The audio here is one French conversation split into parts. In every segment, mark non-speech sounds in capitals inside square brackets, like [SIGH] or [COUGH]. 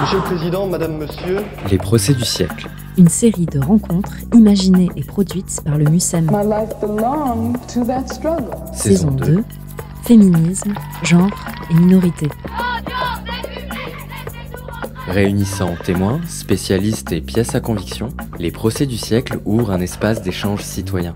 Monsieur le Président, Madame, Monsieur. Les procès du siècle. Une série de rencontres imaginées et produites par le MUSEM. Saison 2. Féminisme, genre et minorité. Réunissant témoins, spécialistes et pièces à conviction, les procès du siècle ouvrent un espace d'échange citoyen.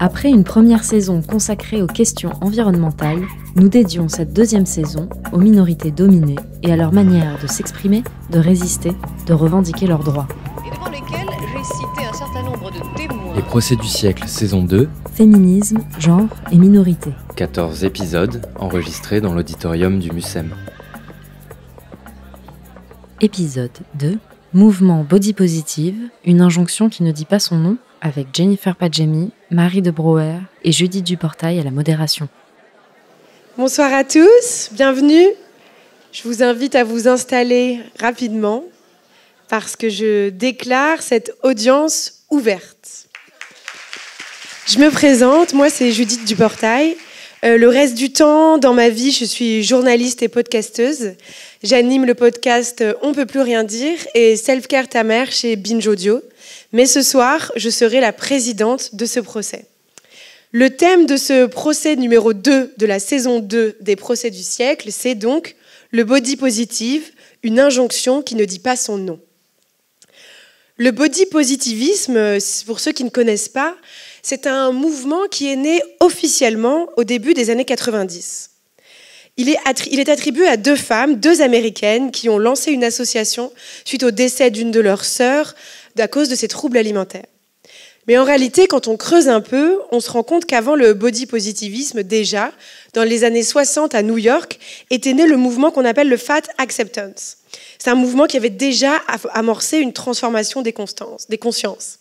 Après une première saison consacrée aux questions environnementales, nous dédions cette deuxième saison aux minorités dominées et à leur manière de s'exprimer, de résister, de revendiquer leurs droits. et devant lesquels j'ai cité un certain nombre de témoins. Les procès du siècle saison 2, Féminisme, genre et minorité. 14 épisodes enregistrés dans l'auditorium du MUSEM. Épisode 2. Mouvement Body Positive, une injonction qui ne dit pas son nom, avec Jennifer Padjemi, Marie de Brouwer et Judith Duportail à la modération. Bonsoir à tous, bienvenue. Je vous invite à vous installer rapidement parce que je déclare cette audience ouverte. Je me présente, moi c'est Judith Duportail. Euh, le reste du temps, dans ma vie, je suis journaliste et podcasteuse. J'anime le podcast On peut plus rien dire et Self Care ta mère chez Binge Audio. Mais ce soir, je serai la présidente de ce procès. Le thème de ce procès numéro 2 de la saison 2 des procès du siècle, c'est donc le body positive, une injonction qui ne dit pas son nom. Le body positivisme, pour ceux qui ne connaissent pas, c'est un mouvement qui est né officiellement au début des années 90. Il est, il est, attribué à deux femmes, deux américaines, qui ont lancé une association suite au décès d'une de leurs sœurs à cause de ses troubles alimentaires. Mais en réalité, quand on creuse un peu, on se rend compte qu'avant le body positivisme, déjà, dans les années 60 à New York, était né le mouvement qu'on appelle le Fat Acceptance. C'est un mouvement qui avait déjà amorcé une transformation des, des consciences.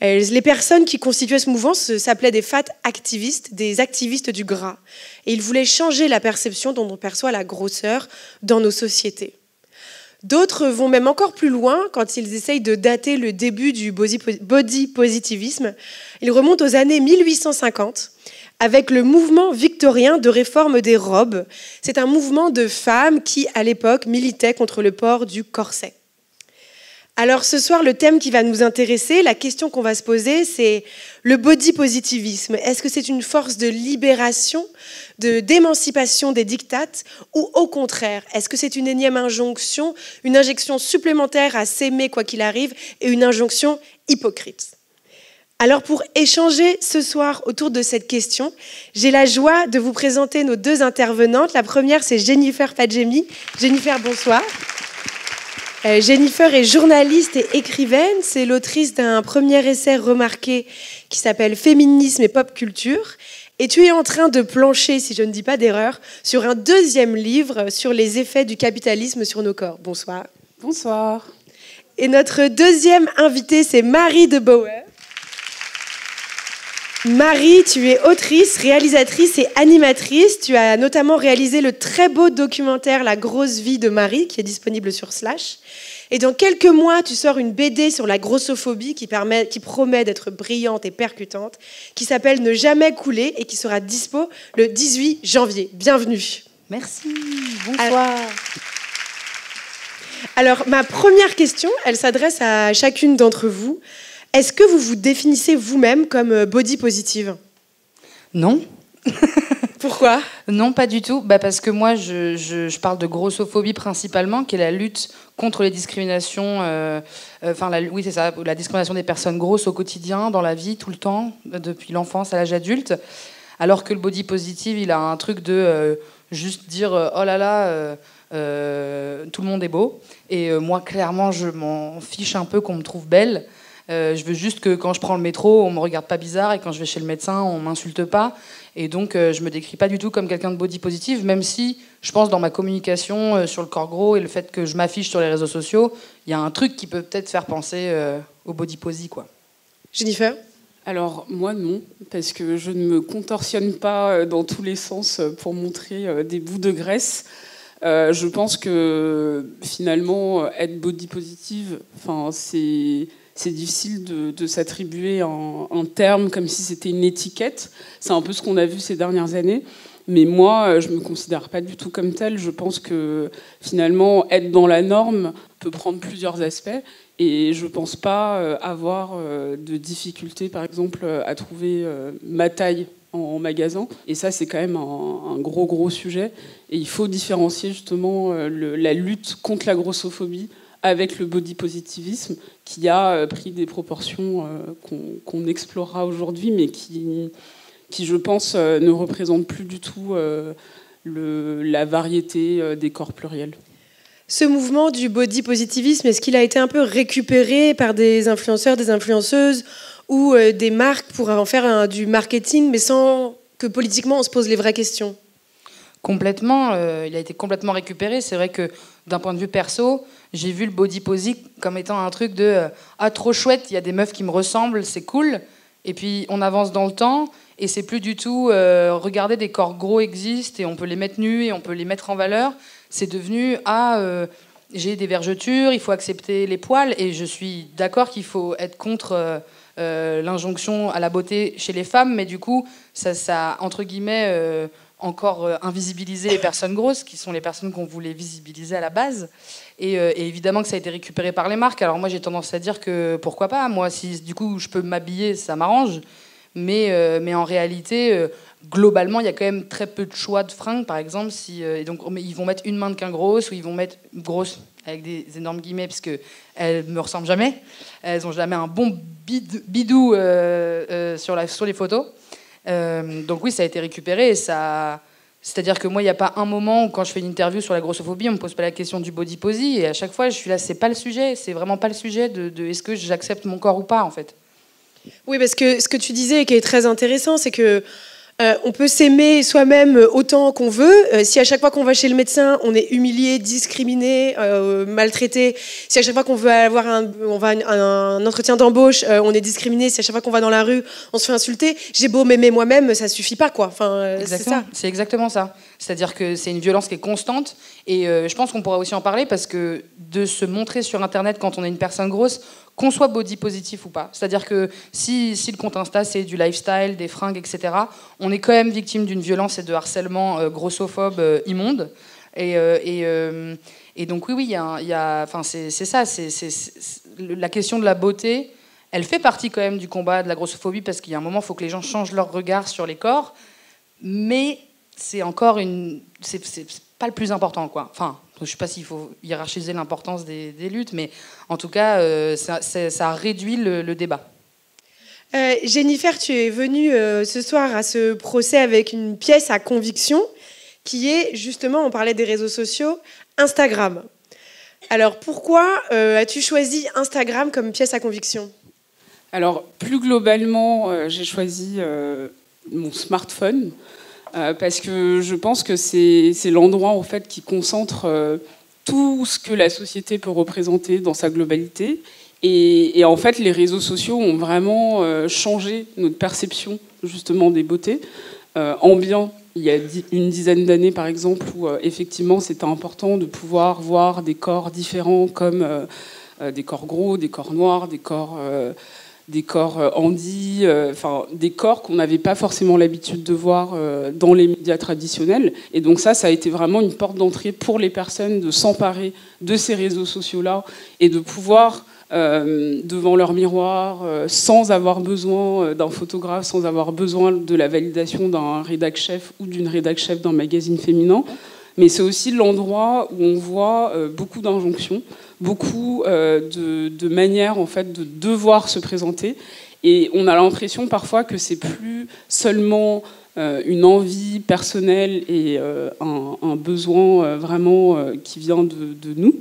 Les personnes qui constituaient ce mouvement s'appelaient des fat activistes, des activistes du gras. Et ils voulaient changer la perception dont on perçoit la grosseur dans nos sociétés. D'autres vont même encore plus loin quand ils essayent de dater le début du body positivisme. Ils remontent aux années 1850 avec le mouvement victorien de réforme des robes. C'est un mouvement de femmes qui, à l'époque, militaient contre le port du corset. Alors ce soir, le thème qui va nous intéresser, la question qu'on va se poser, c'est le body positivisme. Est-ce que c'est une force de libération, de d'émancipation des dictates, ou au contraire, est-ce que c'est une énième injonction, une injection supplémentaire à s'aimer quoi qu'il arrive, et une injonction hypocrite? Alors pour échanger ce soir autour de cette question, j'ai la joie de vous présenter nos deux intervenantes. La première, c'est Jennifer Padjemi. Jennifer, bonsoir. Euh, Jennifer est journaliste et écrivaine. C'est l'autrice d'un premier essai remarqué qui s'appelle Féminisme et pop culture. Et tu es en train de plancher, si je ne dis pas d'erreur, sur un deuxième livre sur les effets du capitalisme sur nos corps. Bonsoir. Bonsoir. Et notre deuxième invitée, c'est Marie de Bauer. Marie, tu es autrice, réalisatrice et animatrice. Tu as notamment réalisé le très beau documentaire La grosse vie de Marie, qui est disponible sur Slash. Et dans quelques mois, tu sors une BD sur la grossophobie qui, permet, qui promet d'être brillante et percutante, qui s'appelle Ne jamais couler et qui sera dispo le 18 janvier. Bienvenue. Merci. Bonsoir. Alors, ma première question, elle s'adresse à chacune d'entre vous. Est-ce que vous vous définissez vous-même comme body positive? Non. [LAUGHS] Pourquoi? Non, pas du tout. Bah parce que moi, je, je, je, parle de grossophobie principalement, qui est la lutte contre les discriminations. Euh, enfin, la, oui, c'est ça, la discrimination des personnes grosses au quotidien, dans la vie, tout le temps, depuis l'enfance à l'âge adulte. Alors que le body positive, il a un truc de euh, juste dire oh là là. Euh, tout le monde est beau. Et moi, clairement, je m'en fiche un peu qu'on me trouve belle. Euh, je veux juste que quand je prends le métro, on me regarde pas bizarre et quand je vais chez le médecin, on m'insulte pas. Et donc, euh, je me décris pas du tout comme quelqu'un de body positive, même si je pense dans ma communication euh, sur le corps gros et le fait que je m'affiche sur les réseaux sociaux, il y a un truc qui peut peut-être faire penser au body posi, quoi. Jennifer? Alors moi non, parce que je ne me contorsionne pas dans tous les sens pour montrer des bouts de graisse. Euh, je pense que finalement être body positive, enfin c'est c'est difficile de, s'attribuer un, un, terme comme si c'était une étiquette. C'est un peu ce qu'on a vu ces dernières années. Mais moi, je ne me considère pas du tout comme tel. Je pense que finalement, être dans la norme peut prendre plusieurs aspects. Et je ne pense pas avoir de difficultés, par exemple, à trouver ma taille en, magasin. Et ça, c'est quand même un, gros, gros sujet. Et il faut différencier justement euh, la lutte contre la grossophobie avec le body positivisme qui a euh, pris des proportions euh, qu'on explorera aujourd'hui, mais qui, qui, je pense, ne représente plus du tout le, la variété des corps pluriels. Ce mouvement du body positivisme, est-ce qu'il a été un peu récupéré par des influenceurs, des influenceuses ou euh, des marques pour en faire du marketing, mais sans que politiquement on se pose les vraies questions? Complètement, euh, il a été complètement récupéré. C'est vrai que d'un point de vue perso, j'ai vu le body posing comme étant un truc de euh, ah trop chouette, il y a des meufs qui me ressemblent, c'est cool. Et puis on avance dans le temps et c'est plus du tout regarder des corps gros existent et on peut les mettre nus et on peut les mettre en valeur. C'est devenu ah j'ai des vergetures, il faut accepter les poils et je suis d'accord qu'il faut être contre euh, l'injonction à la beauté chez les femmes, mais du coup, ça, ça entre guillemets, euh, encore euh, invisibilisé les personnes grosses, qui sont les personnes qu'on voulait visibiliser à la base. Et, évidemment que ça a été récupéré par les marques. Alors moi, j'ai tendance à dire que pourquoi pas, moi, si du coup je peux m'habiller, ça m'arrange. Mais, mais en réalité, globalement, il y a quand même très peu de choix de fringues, par exemple. Si, donc, ils vont mettre une mannequin grosse ou ils vont mettre grosse avec des énormes guillemets, parce qu'elles ne me ressemblent jamais. Elles n'ont jamais un bon bidou euh, euh, sur les photos. Euh, donc oui, ça a été récupéré. ça... C'est-à-dire que moi, il n'y a pas un moment où, quand je fais une interview sur la grossophobie, on me pose pas la question du body posy. Et à chaque fois, je suis là, c'est pas le sujet. C'est vraiment pas le sujet de, de est-ce que j'accepte mon corps ou pas, en fait. Oui, parce que ce que tu disais qui est très intéressant, c'est que euh, on peut s'aimer soi-même autant qu'on veut. Euh, si à chaque fois qu'on va chez le médecin, on est humilié, discriminé, euh, maltraité, si à chaque fois qu'on veut avoir un, on va un, entretien d'embauche, on est discriminé, si à chaque fois qu'on va dans la rue, on se fait insulter, j'ai beau m'aimer moi-même, ça suffit pas quoi. Enfin, c'est ça. C'est exactement ça. C'est-à-dire que c'est une violence qui est constante. Et je pense qu'on pourra aussi en parler parce que de se montrer sur Internet quand on est une personne grosse, qu'on soit body positif ou pas. C'est-à-dire que si, le compte Insta c'est du lifestyle, des fringues, etc., on est quand même victime d'une violence et de harcèlement euh, grossophobe euh, immonde. Et, euh, et, donc oui, oui, enfin, c'est ça, c'est la question de la beauté. Elle fait partie quand même du combat de la grossophobie parce qu'il y a un moment, il faut que les gens changent leur regard sur les corps, mais c'est encore une, c'est pas le plus important, quoi. Enfin, je ne sais pas s'il faut hiérarchiser l'importance des, luttes, mais en tout cas, euh, ça, ça, réduit le, débat. Euh, Jennifer, tu es venue euh, ce soir à ce procès avec une pièce à conviction qui est justement, on parlait des réseaux sociaux, Instagram. Alors pourquoi as-tu choisi Instagram comme pièce à conviction? Alors plus globalement, j'ai choisi mon smartphone euh, parce que je pense que c'est l'endroit en fait qui concentre euh, tout ce que la société peut représenter dans sa globalité. Et, en fait, les réseaux sociaux ont vraiment euh, changé notre perception justement des beautés. bien, il y a une dizaine d'années par exemple, où effectivement c'était important de pouvoir voir des corps différents comme des corps gros, des corps noirs, des corps des corps euh, handi, euh, enfin des corps qu'on n'avait pas forcément l'habitude de voir euh, dans les médias traditionnels. Et donc ça, ça a été vraiment une porte d'entrée pour les personnes de s'emparer de ces réseaux sociaux-là et de pouvoir devant leur miroir, sans avoir besoin d'un photographe, sans avoir besoin de la validation d'un rédac chef ou d'une rédac chef d'un magazine féminin. Mais c'est aussi l'endroit où on voit beaucoup d'injonctions beaucoup euh, de, manières en fait de devoir se présenter. Et on a l'impression parfois que c'est plus seulement euh, une envie personnelle et euh, un, besoin vraiment qui vient de, de nous,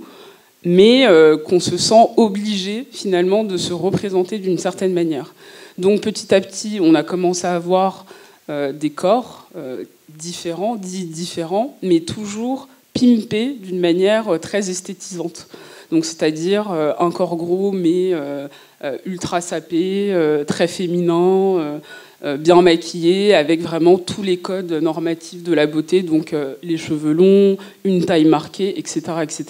mais qu'on se sent obligé finalement de se représenter d'une certaine manière. Donc petit à petit, on a commencé à avoir des corps différents, dits différents, mais toujours pimpés d'une manière très esthétisante. Donc c'est-à-dire euh, un corps gros mais euh, euh, ultra sapé, très féminin, bien maquillée, avec vraiment tous les codes normatifs de la beauté, donc les cheveux longs, une taille marquée, etc. etc.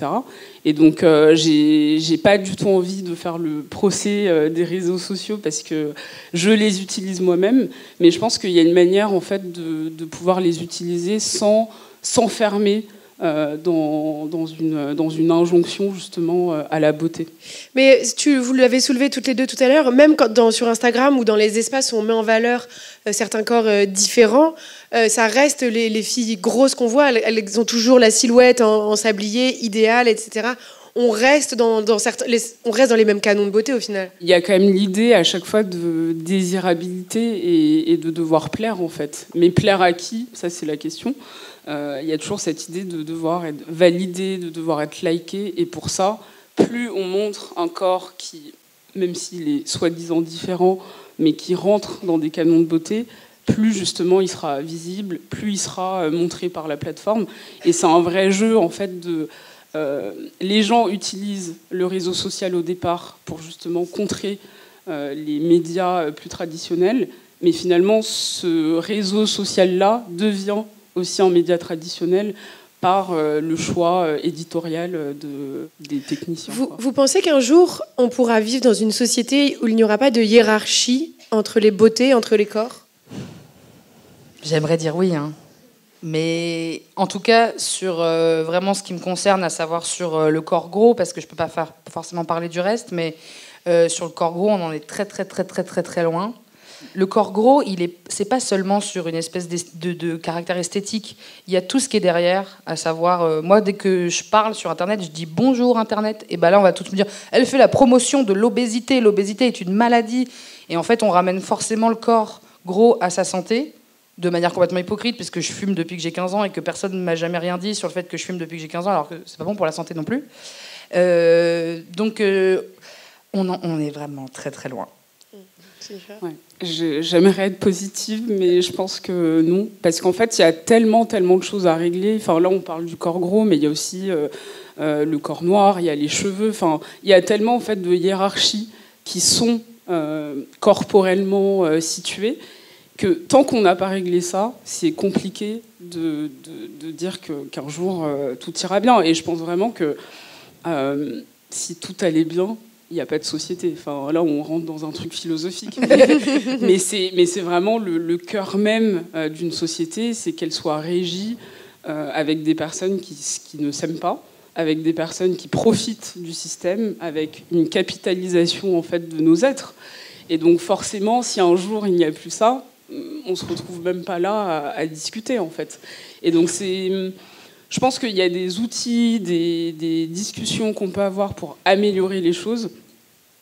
Et donc, j'ai pas du tout envie de faire le procès des réseaux sociaux parce que je les utilise moi-même, mais je pense qu'il y a une manière en fait de pouvoir les utiliser sans s'enfermer euh, dans, dans, une, dans une injonction justement euh, à la beauté. Mais tu, vous l'avez soulevé toutes les deux tout à l'heure, même quand dans, sur Instagram ou dans les espaces où on met en valeur euh, certains corps différents, ça reste les, les filles grosses qu'on voit, elles, ont toujours la silhouette en, sablier idéale, etc on reste dans, dans certains, on reste dans les mêmes canons de beauté au final. Il y a quand même l'idée à chaque fois de désirabilité et, et, de devoir plaire en fait. Mais plaire à qui? Ça c'est la question. Euh, il y a toujours cette idée de devoir être validé, de devoir être liké. Et pour ça, plus on montre un corps qui, même s'il est soi-disant différent, mais qui rentre dans des canons de beauté, plus justement il sera visible, plus il sera euh, montré par la plateforme. Et c'est un vrai jeu en fait de. Euh, les gens utilisent le réseau social au départ pour justement contrer les médias plus traditionnels, mais finalement ce réseau social-là devient aussi en médias traditionnels par euh, le choix euh, éditorial euh, de, des techniciens. Vous, pensez qu'un jour, on pourra vivre dans une société où il n'y aura pas de hiérarchie entre les beautés, entre les corps? J'aimerais dire oui. Hein. Mais en tout cas, sur vraiment ce qui me concerne, à savoir sur le corps gros, parce que je ne peux pas faire, forcément parler du reste, mais sur le corps gros, on en est très très très très très très loin le corps gros, il est, c'est pas seulement sur une espèce de, caractère esthétique. Il y a tout ce qui est derrière, à savoir, euh, moi, dès que je parle sur Internet, je dis bonjour Internet, et ben là, on va tout me dire, elle fait la promotion de l'obésité. L'obésité est une maladie, et en fait, on ramène forcément le corps gros à sa santé de manière complètement hypocrite, puisque je fume depuis que j'ai 15 ans et que personne ne m'a jamais rien dit sur le fait que je fume depuis que j'ai 15 ans, alors que c'est pas bon pour la santé non plus. Euh, donc, euh, on, on est vraiment très très loin. J'aimerais être positive, mais je pense que non. Parce qu'en fait, il y a tellement, tellement de choses à régler. Enfin, là, on parle du corps gros, mais il y a aussi euh, euh, le corps noir, il y a les cheveux. Enfin, il y a tellement en fait, de hiérarchies qui sont euh, corporellement situées que tant qu'on n'a pas réglé ça, c'est compliqué de, de, dire qu'un jour, tout ira bien. Et je pense vraiment que si tout allait bien, il n'y a pas de société. Enfin, là, on rentre dans un truc philosophique. mais [LAUGHS] c'est vraiment le, cœur même euh, d'une société, c'est qu'elle soit régie euh, avec des personnes qui, qui ne s'aiment pas, avec des personnes qui profitent du système, avec une capitalisation en fait de nos êtres. Et donc forcément, si un jour il n'y a plus ça, on se retrouve même pas là à, à discuter en fait. Et donc c'est je pense qu'il y a des outils, des, discussions qu'on peut avoir pour améliorer les choses,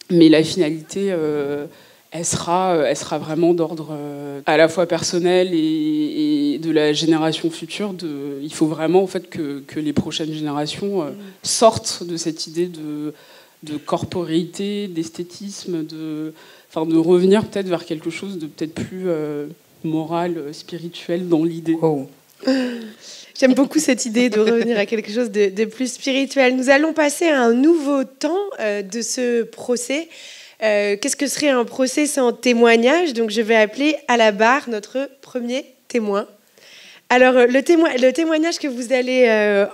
mais la finalité, euh, elle, sera, euh, sera vraiment d'ordre euh, à la fois personnel et, de la génération future. Il faut vraiment en fait, que, les prochaines générations sortent de cette idée de, de corporéité, d'esthétisme, de, enfin, de revenir peut-être vers quelque chose de peut-être plus moral, spirituel dans l'idée. J'aime beaucoup cette idée de revenir à quelque chose de, plus spirituel. Nous allons passer à un nouveau temps euh, de ce procès. Euh, qu'est-ce que serait un procès sans témoignage? Donc je vais appeler à la barre notre premier témoin. Alors euh, le, le témoignage que vous allez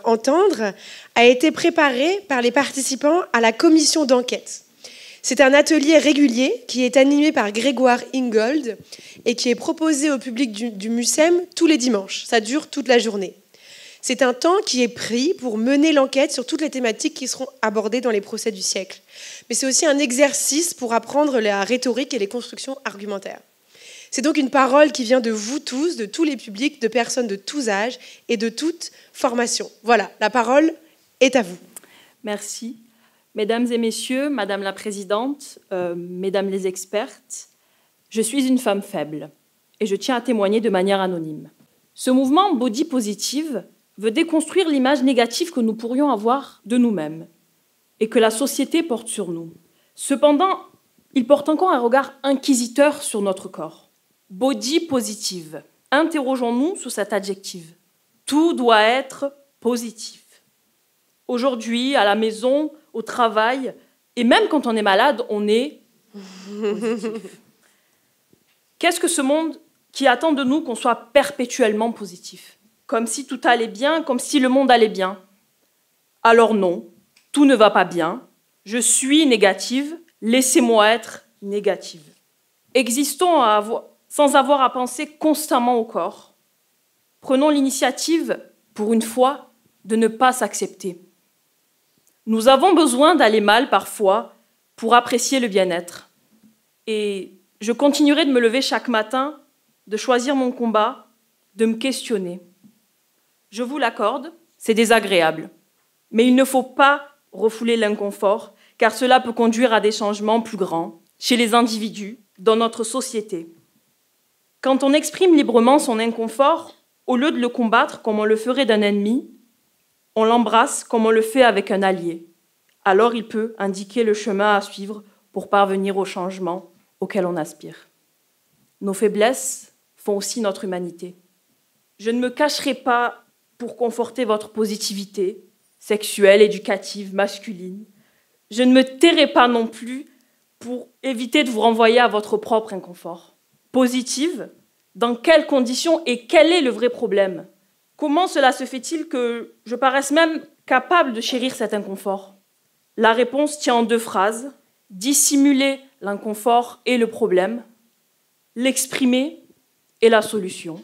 entendre a été préparé par les participants à la commission d'enquête. C'est un atelier régulier qui est animé par Grégoire Ingold et qui est proposé au public du, du MUSEM tous les dimanches. Ça dure toute la journée. C'est un temps qui est pris pour mener l'enquête sur toutes les thématiques qui seront abordées dans les procès du siècle. Mais c'est aussi un exercice pour apprendre la rhétorique et les constructions argumentaires. C'est donc une parole qui vient de vous tous, de tous les publics, de personnes de tous âges et de toutes formations. Voilà, la parole est à vous. Merci. Mesdames et messieurs, Madame la Présidente, euh, Mesdames les expertes, je suis une femme faible et je tiens à témoigner de manière anonyme. Ce mouvement body positive veut déconstruire l'image négative que nous pourrions avoir de nous-mêmes et que la société porte sur nous. Cependant, il porte encore un regard inquisiteur sur notre corps. Body positive. Interrogeons-nous sur cet adjectif. Tout doit être positif. Aujourd'hui, à la maison, au travail, et même quand on est malade, on est. Qu'est-ce que ce monde qui attend de nous qu'on soit perpétuellement positif? Comme si tout allait bien, comme si le monde allait bien. Alors non, tout ne va pas bien. Je suis négative, laissez-moi être négative. Existons sans avoir à penser constamment au corps. Prenons l'initiative, pour une fois, de ne pas s'accepter. Nous avons besoin d'aller mal parfois pour apprécier le bien-être. Et je continuerai de me lever chaque matin, de choisir mon combat, de me questionner. Je vous l'accorde, c'est désagréable. Mais il ne faut pas refouler l'inconfort, car cela peut conduire à des changements plus grands chez les individus, dans notre société. Quand on exprime librement son inconfort, au lieu de le combattre comme on le ferait d'un ennemi, on l'embrasse comme on le fait avec un allié. Alors il peut indiquer le chemin à suivre pour parvenir au changement auquel on aspire. Nos faiblesses font aussi notre humanité. Je ne me cacherai pas pour conforter votre positivité sexuelle, éducative, masculine. Je ne me tairai pas non plus pour éviter de vous renvoyer à votre propre inconfort. Positive, dans quelles conditions et quel est le vrai problème? Comment cela se fait-il que je paraisse même capable de chérir cet inconfort? La réponse tient en deux phrases. Dissimuler l'inconfort et le problème, l'exprimer et la solution.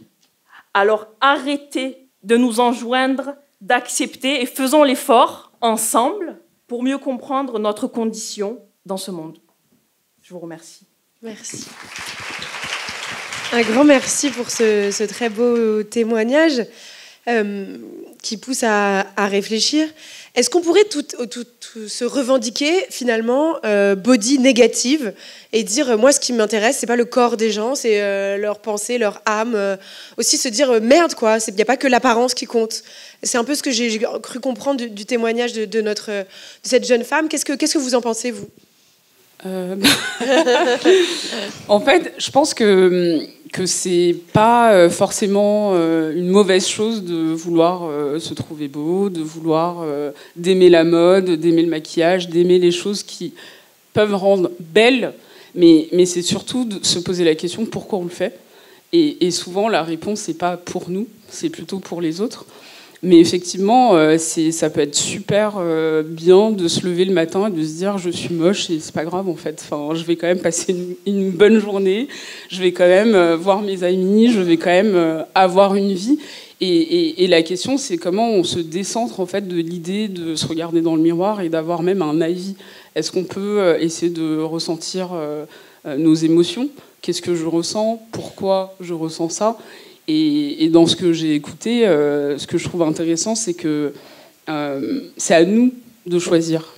Alors arrêtez de nous enjoindre d'accepter et faisons l'effort ensemble pour mieux comprendre notre condition dans ce monde. Je vous remercie. Merci. Un grand merci pour ce, très beau témoignage euh, qui pousse à, réfléchir. Est-ce qu'on pourrait tout, se revendiquer finalement euh, body négative et dire euh, moi ce qui m'intéresse c'est pas le corps des gens, c'est leur pensée, leur âme. aussi se dire merde quoi, il n'y a pas que l'apparence qui compte. C'est un peu ce que j'ai cru comprendre du, témoignage de, notre, de cette jeune femme. Qu'est-ce que, qu'est-ce que vous en pensez vous? Euh, [LAUGHS] en fait, je pense que que c'est pas euh, forcément euh, une mauvaise chose de vouloir se trouver beau, de vouloir d'aimer la mode, d'aimer le maquillage, d'aimer les choses qui peuvent rendre belle, mais, c'est surtout de se poser la question pourquoi on le fait? Et, et souvent, la réponse, c'est pas pour nous, c'est plutôt pour les autres. Mais effectivement, euh, ça peut être super euh, bien de se lever le matin et de se dire je suis moche et c'est pas grave en fait. Enfin, je vais quand même passer une, bonne journée, je vais quand même euh, voir mes amis, je vais quand même avoir une vie. Et, la question, c'est comment on se décentre en fait de l'idée de se regarder dans le miroir et d'avoir même un avis. Est-ce qu'on peut essayer de ressentir nos émotions? Qu'est-ce que je ressens? Pourquoi je ressens ça? Et, dans ce que j'ai écouté, euh, ce que je trouve intéressant, c'est que euh, c'est à nous de choisir.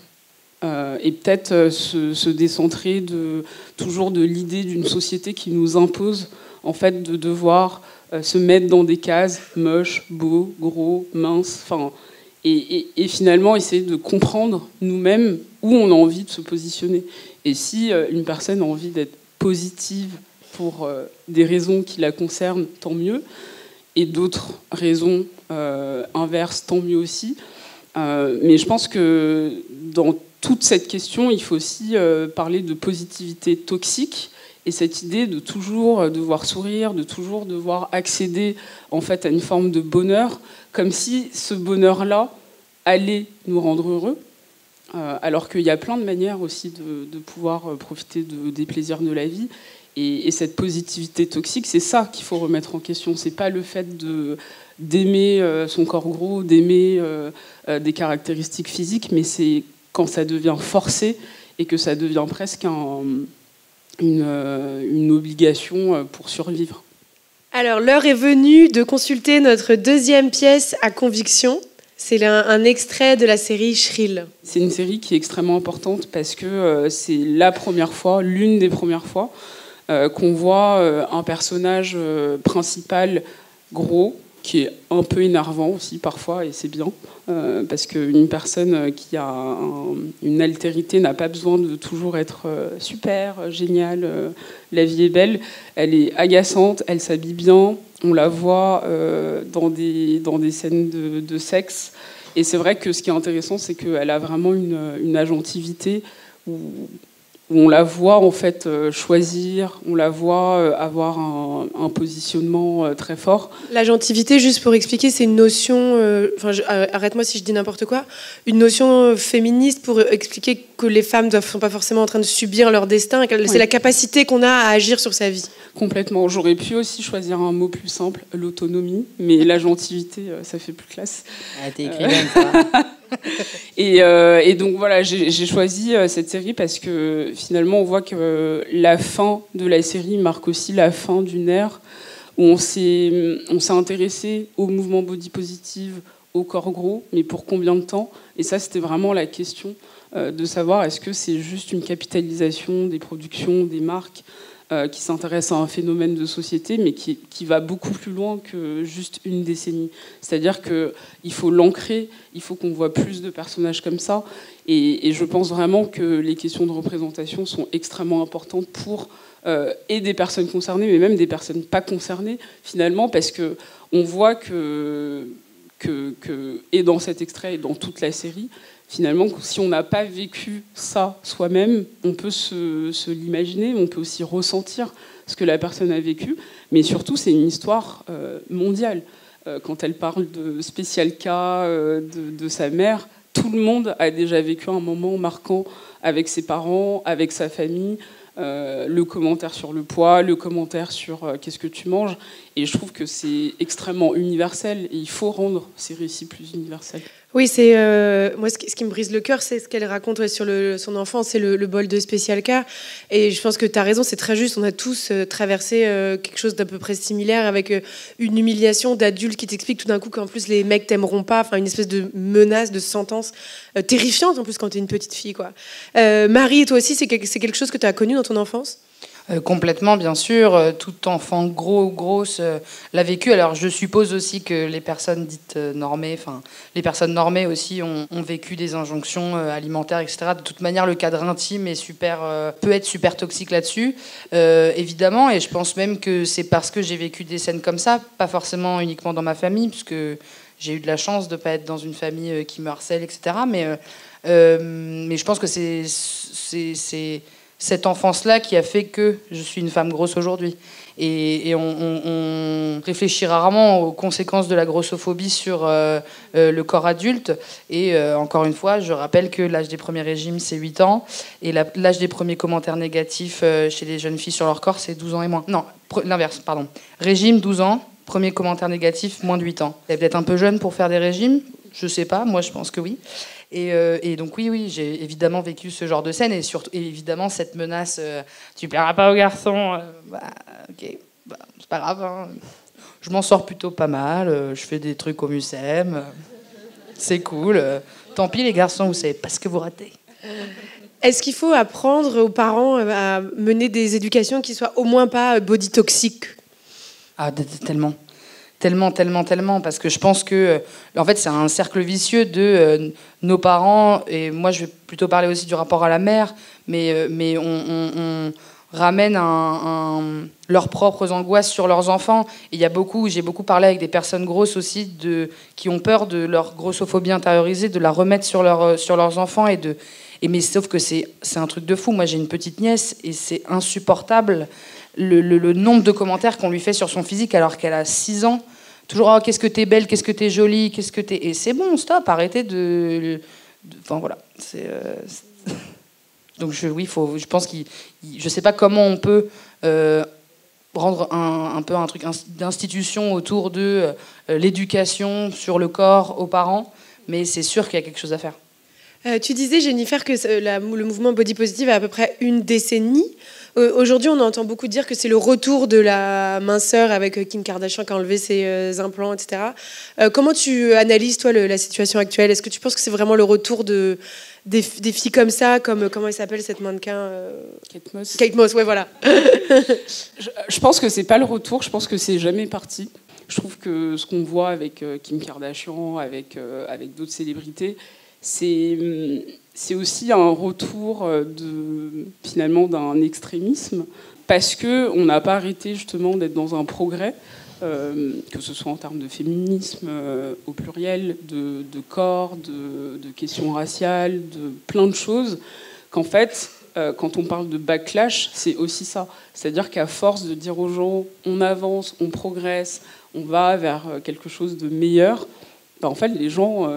Euh, et peut-être se, décentrer de, toujours de l'idée d'une société qui nous impose en fait de devoir se mettre dans des cases moches, beaux, gros, minces, enfin, et, et, finalement essayer de comprendre nous-mêmes où on a envie de se positionner. Et si une personne a envie d'être positive, pour euh, des raisons qui la concernent, tant mieux, et d'autres raisons euh, inverses, tant mieux aussi. Euh, mais je pense que dans toute cette question, il faut aussi parler de positivité toxique et cette idée de toujours devoir sourire, de toujours devoir accéder en fait à une forme de bonheur, comme si ce bonheur-là allait nous rendre heureux, alors qu'il y a plein de manières aussi de, pouvoir profiter de, des plaisirs de la vie. Et, cette positivité toxique, c'est ça qu'il faut remettre en question. C'est pas le fait de d'aimer euh, son corps gros, d'aimer euh, euh, des caractéristiques physiques, mais c'est quand ça devient forcé et que ça devient presque une, une obligation pour survivre. Alors l'heure est venue de consulter notre deuxième pièce à conviction. C'est un, extrait de la série Shrill. C'est une série qui est extrêmement importante parce que c'est la première fois, l'une des premières fois, qu'on voit euh, un personnage euh, principal gros, qui est un peu énervant aussi parfois, et c'est bien, parce qu'une personne qui a une altérité n'a pas besoin de toujours être super, géniale, la vie est belle, elle est agaçante, elle s'habille bien, on la voit dans, des, dans des scènes de, sexe, et c'est vrai que ce qui est intéressant, c'est qu'elle a vraiment une, une agentivité où où on la voit en fait euh, choisir, on la voit euh, avoir un, un positionnement euh, très fort. L'agentivité, juste pour expliquer, c'est une notion, euh, enfin, je- arrête-moi si je dis n'importe quoi, une notion féministe pour expliquer que les femmes ne sont pas forcément en train de subir leur destin, et que c'est Oui. la capacité qu'on a à agir sur sa vie. Complètement. J'aurais pu aussi choisir un mot plus simple, l'autonomie, mais l'agentivité, euh, ça fait plus classe. Ah, t'es écrivaine. [LAUGHS] [LAUGHS] Et, euh, et donc voilà, j'ai choisi euh, cette série parce que finalement on voit que euh, la fin de la série marque aussi la fin d'une ère où on s'est intéressé au mouvement body positive, au corps gros, mais pour combien de temps? Et ça c'était vraiment la question de savoir est-ce que c'est juste une capitalisation des productions, des marques euh, qui s'intéressent à un phénomène de société, mais qui, qui va beaucoup plus loin que juste une décennie. C'est-à-dire qu'il faut l'ancrer, il faut qu'on voit plus de personnages comme ça. Et, je pense vraiment que les questions de représentation sont extrêmement importantes pour euh, et des personnes concernées, mais même des personnes pas concernées, finalement, parce que on voit que, que et dans cet extrait et dans toute la série, finalement, si on n'a pas vécu ça soi-même, on peut se, l'imaginer, on peut aussi ressentir ce que la personne a vécu, mais surtout, c'est une histoire euh, mondiale. Euh, quand elle parle de spécial cas euh, de, de sa mère, tout le monde a déjà vécu un moment marquant avec ses parents, avec sa famille, le commentaire sur le poids, le commentaire sur qu'est-ce que tu manges. Et je trouve que c'est extrêmement universel et il faut rendre ces récits plus universels. Oui, c'est euh, moi ce qui, me brise le cœur, c'est ce qu'elle raconte ouais, sur le, son enfance, c'est le, le bol de spécial cas. Et je pense que tu as raison, c'est très juste. On a tous euh, traversé euh, quelque chose d'à peu près similaire avec euh, une humiliation d'adultes qui t'expliquent tout d'un coup qu'en plus les mecs t'aimeront pas, enfin une espèce de menace, de sentence euh, terrifiante en plus quand tu es une petite fille. quoi. Euh, Marie, toi aussi, c'est quelque, c'est quelque chose que tu as connu dans ton enfance? Euh, complètement, bien sûr. Euh, Tout enfant gros ou grosse euh, l'a vécu. Alors, je suppose aussi que les personnes dites normées, enfin, les personnes normées aussi ont, vécu des injonctions alimentaires, etc. De toute manière, le cadre intime est super, peut être super toxique là-dessus, évidemment. Et je pense même que c'est parce que j'ai vécu des scènes comme ça, pas forcément uniquement dans ma famille, puisque j'ai eu de la chance de pas être dans une famille qui me harcèle, etc. Mais, mais je pense que c'est cette enfance-là qui a fait que je suis une femme grosse aujourd'hui. Et, on, réfléchit rarement aux conséquences de la grossophobie sur euh, euh, le corps adulte. Et euh, encore une fois, je rappelle que l'âge des premiers régimes, c'est 8 ans. Et l'âge des premiers commentaires négatifs chez les jeunes filles sur leur corps, c'est 12 ans et moins. Non, l'inverse, pardon. Régime, 12 ans. Premier commentaire négatif, moins de 8 ans. Elle est peut-être un peu jeune pour faire des régimes? Je sais pas, moi je pense que oui. Et, euh, et donc oui, oui, j'ai évidemment vécu ce genre de scène et surtout et évidemment cette menace, euh, tu plairas pas aux garçons, euh, bah ok, bah, c'est pas grave. hein. Je m'en sors plutôt pas mal, je fais des trucs au musem, c'est cool. tant pis les garçons, vous savez pas ce que vous ratez. Est-ce qu'il faut apprendre aux parents à mener des éducations qui soient au moins pas body toxiques? Ah, tellement. Tellement, tellement, tellement. Parce que je pense que, euh, en fait, c'est un cercle vicieux de euh, nos parents, et moi, je vais plutôt parler aussi du rapport à la mère, mais, euh, mais on, ramène leurs propres angoisses sur leurs enfants. Il y a beaucoup, j'ai beaucoup parlé avec des personnes grosses aussi, de, qui ont peur de leur grossophobie intériorisée, de la remettre sur, leur, sur leurs enfants. Et de, et mais sauf que c'est un truc de fou. Moi, j'ai une petite nièce, et c'est insupportable le, nombre de commentaires qu'on lui fait sur son physique alors qu'elle a 6 ans. Toujours, oh, qu'est-ce que t'es belle, qu'est-ce que t'es jolie, qu'est-ce que t'es. Et c'est bon, stop, arrêtez de. Enfin voilà. Euh, c'est- Donc je, oui, faut, je pense qu'il. il- Je sais pas comment on peut euh, rendre un, un peu un truc ins- d'institution autour de euh, l'éducation sur le corps aux parents, mais c'est sûr qu'il y a quelque chose à faire. Tu disais, Jennifer, que le mouvement body positive a à peu près une décennie. Euh, Aujourd'hui, on entend beaucoup dire que c'est le retour de la minceur avec euh, Kim Kardashian qui a enlevé ses euh, implants, etc. Comment tu analyses, toi, le- la situation actuelle? Est-ce que tu penses que c'est vraiment le retour de, des, des filles comme ça, comme, comment elle s'appelle cette mannequin Kate Moss. Kate Moss, ouais, voilà. [LAUGHS] Je, je pense que c'est pas le retour, je pense que c'est jamais parti. Je trouve que ce qu'on voit avec Kim Kardashian, avec, avec d'autres célébrités, c'est hum, c'est aussi un retour euh, de, finalement d'un extrémisme parce que on n'a pas arrêté justement d'être dans un progrès, euh, que ce soit en termes de féminisme euh, au pluriel, de, corps, de, questions raciales, de plein de choses, qu'en fait quand on parle de backlash, c'est aussi ça. C'est-à-dire qu'à force de dire aux gens on avance, on progresse, on va vers quelque chose de meilleur, bah, en fait, les gens,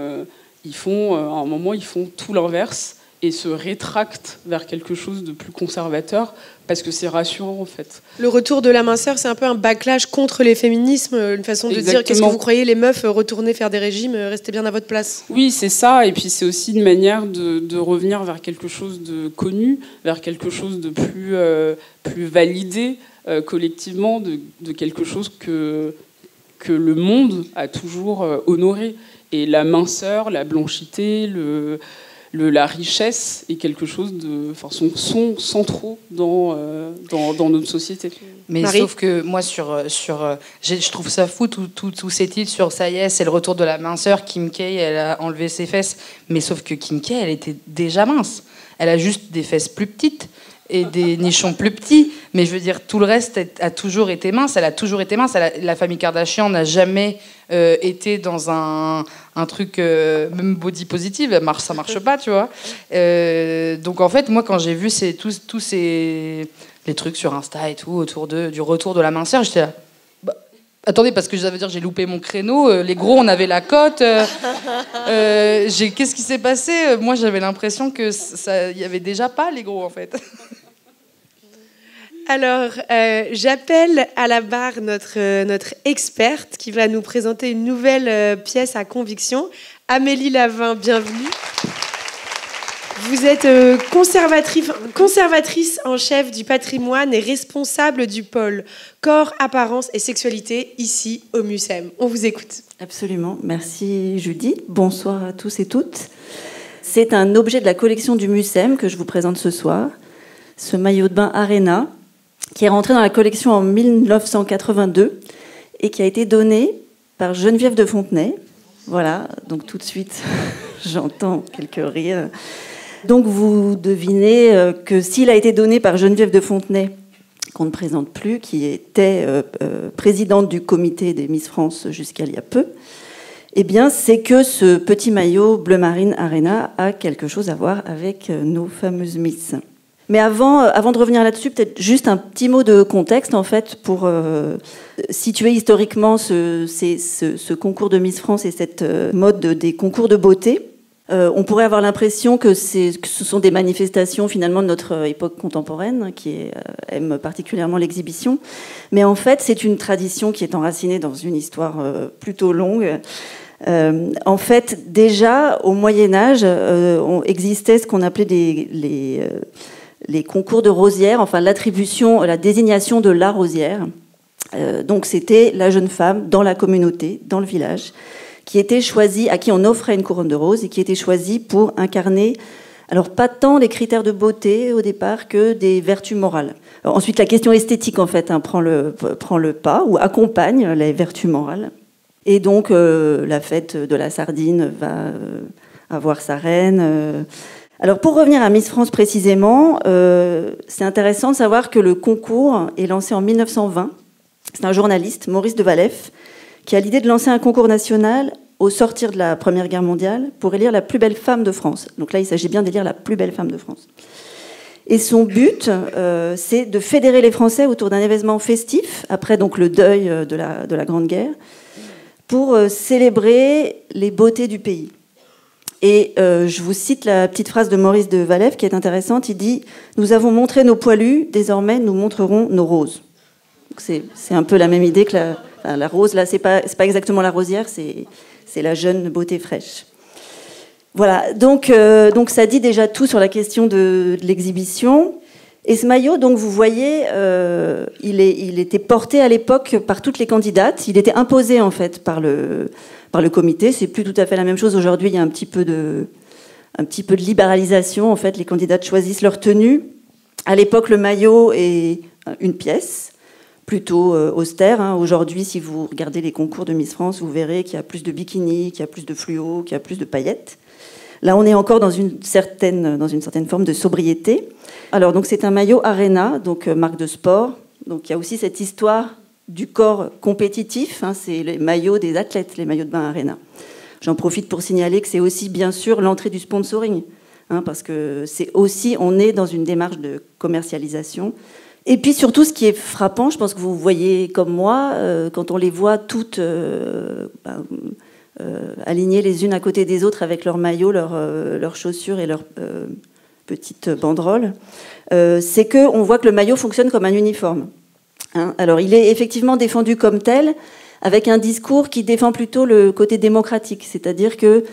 ils font, à un moment, ils font tout l'inverse et se rétractent vers quelque chose de plus conservateur parce que c'est rassurant en fait. Le retour de la minceur, c'est un peu un backlash contre les féminismes, une façon de dire qu'est-ce que vous croyez les meufs retourner faire des régimes, restez bien à votre place? Oui, c'est ça, et puis c'est aussi une manière de, de, revenir vers quelque chose de connu, vers quelque chose de plus, euh, plus validé euh, collectivement, de, de, quelque chose que, que le monde a toujours euh, honoré. Et la minceur, la blanchité, le le, la richesse est quelque chose de, enfin, sont, sont centraux dans, euh, dans, dans, notre société. Mais sauf que moi, sur, sur, je trouve ça fou, tous ces titres sur ça y est, c'est le retour de la minceur. Kim K, elle a enlevé ses fesses. Mais sauf que Kim K, elle était déjà mince. Elle a juste des fesses plus petites et des [LAUGHS] nichons plus petits. Mais je veux dire, tout le reste a toujours été mince. Elle a toujours été mince. la famille Kardashian n'a jamais euh, été dans un, un truc euh, même body positive. Marche, ça marche pas, tu vois. Euh, donc en fait, moi, quand j'ai vu tous, ces les trucs sur Insta et tout autour de, du retour de la minceur, j'étais là. Bah, attendez, parce que ça veut dire j'ai loupé mon créneau. les gros, on avait la cote. Qu'est-ce qui s'est passé? Moi, j'avais l'impression que ça, avait déjà pas les gros en fait. Alors, euh, j'appelle à la barre notre, euh, notre experte qui va nous présenter une nouvelle euh, pièce à conviction. Amélie Lavin, bienvenue. Vous êtes conservatrice, en chef du patrimoine et responsable du pôle corps, apparence et sexualité ici au MUSEM. On vous écoute. Absolument. Merci Judith. Bonsoir à tous et toutes. C'est un objet de la collection du MUSEM que je vous présente ce soir. Ce maillot de bain Arena, qui est rentré dans la collection en 1982 et qui a été donné par Geneviève de Fontenay. Voilà, donc tout de suite, [LAUGHS] j'entends quelques rires. Donc vous devinez euh, que s'il a été donné par Geneviève de Fontenay, qu'on ne présente plus, qui était euh, euh, présidente du comité des Miss France jusqu'à il y a peu, eh bien, c'est que ce petit maillot bleu marine Arena a quelque chose à voir avec nos fameuses Miss. Mais avant, euh, avant de revenir là-dessus, peut-être juste un petit mot de contexte, en fait, pour euh, situer historiquement ce, concours de Miss France et cette euh, mode des concours de beauté. on pourrait avoir l'impression que, que, ce sont des manifestations finalement de notre époque contemporaine, qui aime particulièrement l'exhibition. Mais en fait, c'est une tradition qui est enracinée dans une histoire plutôt longue. en fait, déjà au Moyen Âge, on existait ce qu'on appelait des, les, les concours de rosière, enfin l'attribution, la désignation de la rosière. Euh, donc c'était la jeune femme dans la communauté, dans le village, qui était choisie, à qui on offrait une couronne de rose et qui était choisie pour incarner, alors pas tant les critères de beauté au départ que des vertus morales. ensuite, la question esthétique en fait hein, prend, le, prend le pas ou accompagne les vertus morales. Et donc euh, la fête de la sardine va euh, avoir sa reine. Alors pour revenir à Miss France précisément, euh, c'est intéressant de savoir que le concours est lancé en 1920. C'est un journaliste, Maurice de Valef, qui a l'idée de lancer un concours national au sortir de la Première Guerre mondiale pour élire la plus belle femme de France. Donc là, il s'agit bien d'élire la plus belle femme de France. Et son but, euh, c'est de fédérer les Français autour d'un événement festif, après donc le deuil de la, de la Grande Guerre, pour euh, célébrer les beautés du pays. Et euh, je vous cite la petite phrase de Maurice de Valève qui est intéressante. Il dit Nous avons montré nos poilus, désormais nous montrerons nos roses. C'est un peu la même idée que la, rose. Là, c'est pas, pas exactement la rosière, c'est la jeune beauté fraîche. Voilà, donc, euh, donc ça dit déjà tout sur la question de, l'exhibition. Et ce maillot, donc vous voyez, euh, il était porté à l'époque par toutes les candidates. Il était imposé en fait par le, par le comité. C'est plus tout à fait la même chose. Aujourd'hui, il y a un petit peu de, un petit peu de libéralisation. En fait, les candidates choisissent leur tenue. À l'époque, le maillot est une pièce, plutôt euh, austère. Hein. Aujourd'hui, si vous regardez les concours de Miss France, vous verrez qu'il y a plus de bikini, qu'il y a plus de fluo, qu'il y a plus de paillettes. Là, on est encore dans une certaine, dans une certaine forme de sobriété. Alors, donc, c'est un maillot Arena, donc euh, marque de sport. Donc, il y a aussi cette histoire du corps compétitif. Hein, c'est les maillots des athlètes, les maillots de bain Arena. J'en profite pour signaler que c'est aussi, bien sûr, l'entrée du sponsoring. hein, parce que c'est aussi, on est dans une démarche de commercialisation. Et puis surtout, ce qui est frappant, je pense que vous voyez comme moi, euh, quand on les voit toutes euh, ben, euh, alignées les unes à côté des autres avec leurs maillots, leurs, leurs chaussures et leurs petites banderoles, c'est qu'on voit que le maillot fonctionne comme un uniforme. Hein. Alors il est effectivement défendu comme tel, avec un discours qui défend plutôt le côté démocratique, c'est-à-dire que